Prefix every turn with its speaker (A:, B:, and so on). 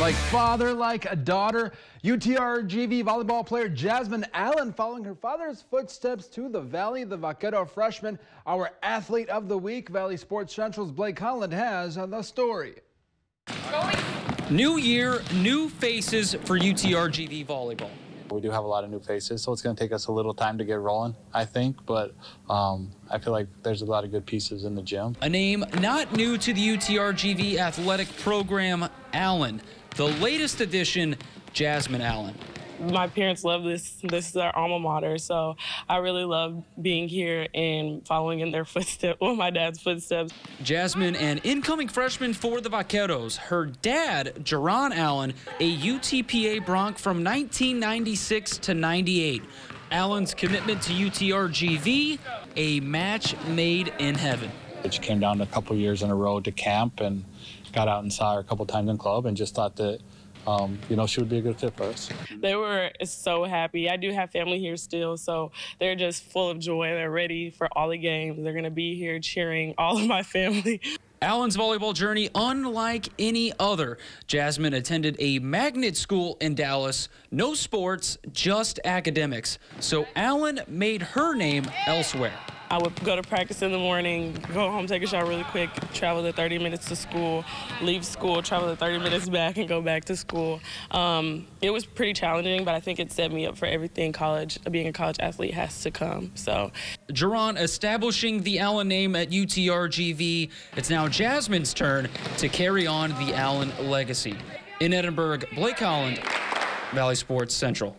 A: Like father, like a daughter, UTRGV volleyball player Jasmine Allen following her father's footsteps to the Valley. The Vaquero freshman, our athlete of the week, Valley Sports Central's Blake Holland has the story.
B: New year, new faces for UTRGV volleyball.
C: We do have a lot of new faces, so it's going to take us a little time to get rolling, I think. But um, I feel like there's a lot of good pieces in the gym.
B: A name not new to the UTRGV athletic program, Allen. The latest addition, Jasmine Allen
D: my parents love this. This is our alma mater, so I really love being here and following in their footsteps, well, my dad's footsteps.
B: Jasmine, an incoming freshman for the Vaqueros. Her dad, Jerron Allen, a UTPA Bronc from 1996 to 98. Allen's commitment to UTRGV, a match made in heaven.
C: She came down a couple years in a row to camp and got out and saw her a couple times in club and just thought that um, you know, she would be a good fit for us.
D: They were so happy. I do have family here still, so they're just full of joy. They're ready for all the games. They're going to be here cheering all of my family.
B: Allen's volleyball journey unlike any other. Jasmine attended a magnet school in Dallas. No sports, just academics. So Allen made her name elsewhere.
D: I would go to practice in the morning, go home, take a shower really quick, travel the 30 minutes to school, leave school, travel the 30 minutes back, and go back to school. Um, it was pretty challenging, but I think it set me up for everything college, being a college athlete has to come. So,
B: Jerron establishing the Allen name at UTRGV. It's now Jasmine's turn to carry on the Allen legacy. In Edinburg, Blake Holland, Valley Sports Central.